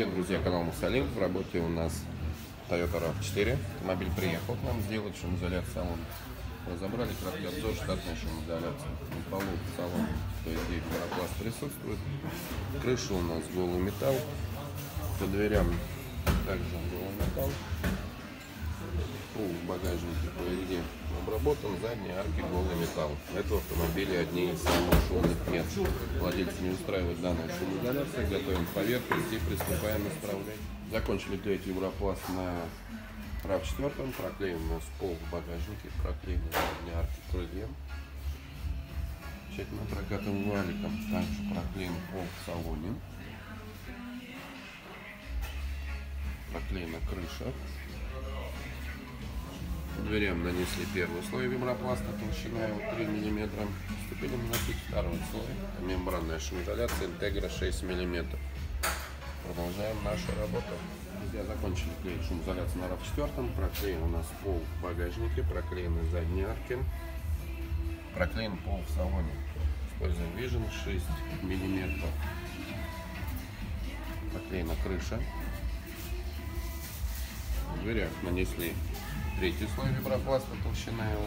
привет, друзья, канал Мусалин. В работе у нас Toyota RAV4. Автомобиль приехал к нам сделать шумоизоляцию салона. Разобрали краткий обзор штатной шумоизоляции. На полу салон, то есть здесь паропласт присутствует. Крыша у нас голый металл. По дверям также голый металл. Багажнике впереди обработан, задние арки голый металл. Это в автомобиле одни из самых шумных нет. Владельцы не устраивает данную шумоизоляцию, готовим поверхность и приступаем исправлять. Закончили клеить европласт на RAV4, проклеен у нас пол в багажнике, проклеены задние арки крыльям. Тщательно прокатым валиком, также проклеен пол в салоне. Проклеена крыша. Дверям нанесли первый слой вибропласта толщина его 3 мм. Вступили наносить второй слой. Мембранная шумоизоляция интегра 6 мм. Продолжаем нашу работу. Друзья, закончили клеить шумоизоляцию на RAV4. Проклеен у нас пол в багажнике, проклеены задние арки. Проклеен пол в салоне. Используем Vision 6 мм. Проклеена крыша. В дверях нанесли Третий слой вибропласта, толщина его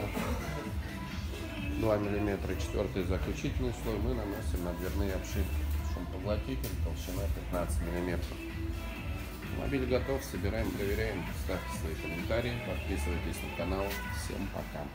2 мм. Четвертый заключительный слой мы наносим на дверные обшивки. Шумопоглотитель, толщина 15 мм. Автомобиль готов, собираем, проверяем. Ставьте свои комментарии, подписывайтесь на канал. Всем пока.